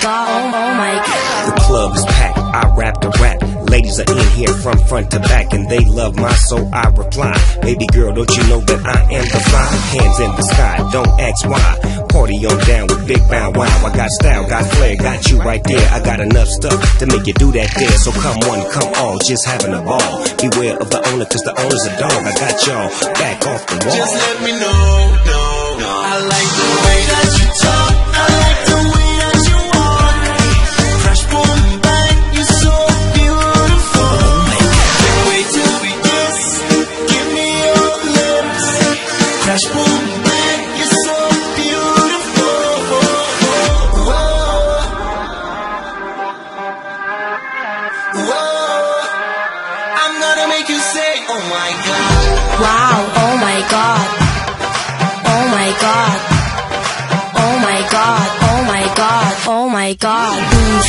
The club is packed, I rap the rap. Ladies are in here from front to back and they love my so I reply. Baby girl, don't you know that I am the fly? Hands in the sky, don't ask why. Party on down with Big Bow Wow. I got style, got flair, got you right there. I got enough stuff to make you do that there. So come on, come on, just having a ball. Beware of the owner, cause the owner's a dog. I got y'all back off the wall. Just let me know, no, no. Fresh boom bang, you're so beautiful. Whoa. Whoa. I'm gonna make you say, oh my god. Wow, oh my god. Oh my god. Oh my god, oh my god, oh my god. Mm,